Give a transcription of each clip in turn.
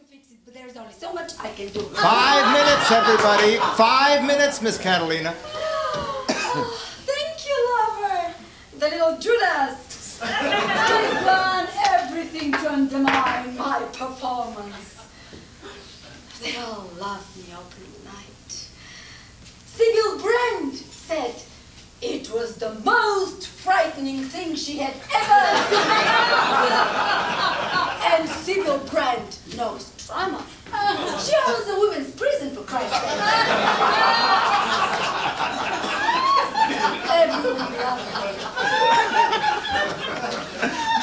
to fix it, but there's only so much I can do. Five minutes, everybody. Five minutes, Miss Katalina. Thank you, lover. The little Judas. He's done everything to undermine my performance. They all love me open night. Sybil Brand said it was the most frightening thing she had ever seen. and Sybil Brand knows drama. She owns a women's prison for Christ's sake.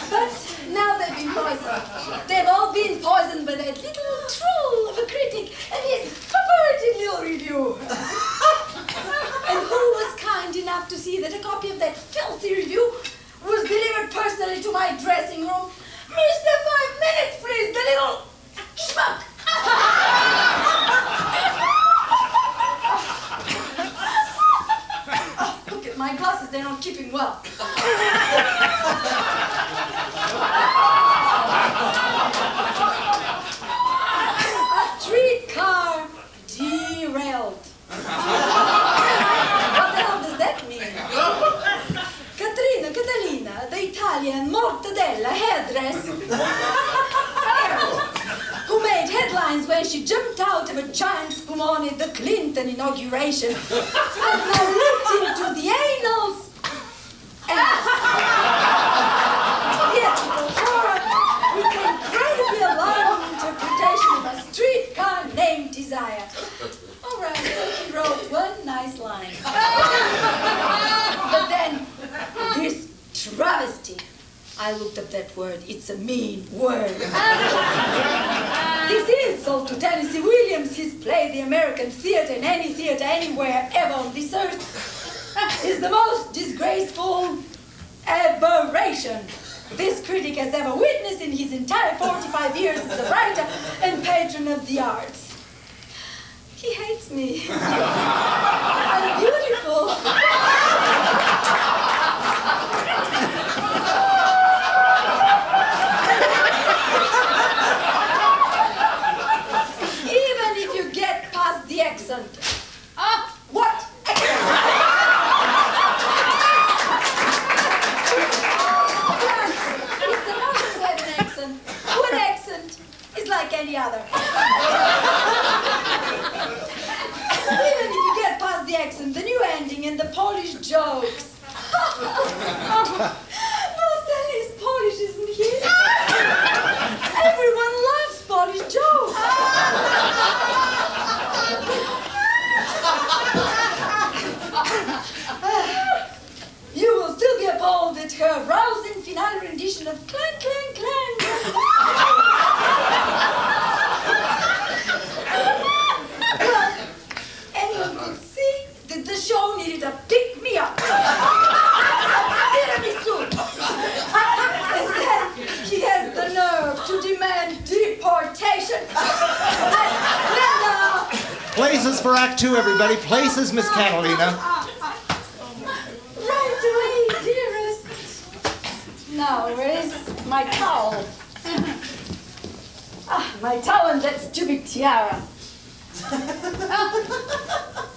But now they've been poisoned. They've all been poisoned by that little troll of a critic and his perverted little review. and who was kind enough to see that a copy of that filthy review was delivered personally to my dressing room? Mr. Five Minutes, please, the little glasses, they're not keeping well. A streetcar derailed. what the hell does that mean? Katarina, Katalina, the Italian mortadella hairdress, who made headlines when she jumped out of a giant spumoni at the Clinton inauguration, has now looked into the Desire. All right, so she wrote one nice line. but then, this travesty. I looked up that word. It's a mean word. this insult to Tennessee Williams, he's played the American theater in any theater anywhere ever on this earth, is the most disgraceful aberration this critic has ever witnessed in his entire 45 years as a writer and patron of the arts. He hates me. I'm beautiful. Even if you get past the accent. Ah, what? It's supposed to have an accent. Good accent is like any other. Even if you get past the accent, the new ending and the Polish jokes. no, Stanley's Polish, isn't he? Everyone loves Polish jokes. You will still be appalled at her rousing finale rendition of Clang Clang Clang. well, anyone could see that the show needed a pick me up. Tiramisu. and then he has the nerve to demand deportation. Linda! Places for Act Two, everybody. Places, Miss Katalina. Right away, dearest. Now, where is my towel? ah, my towel and that stupid tiara.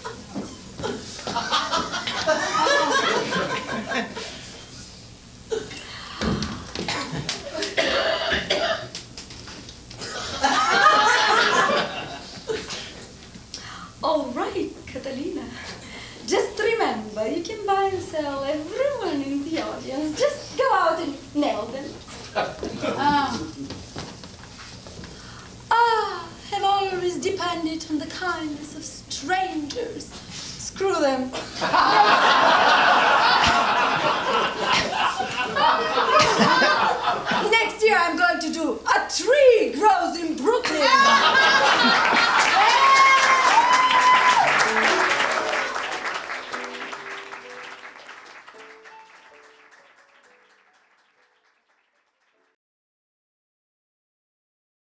All right, Katalina. Just remember, you can buy and sell everyone in the audience. Just go out and nail them. Ah. Ah, have always depended on the kindness of strangers. Screw them.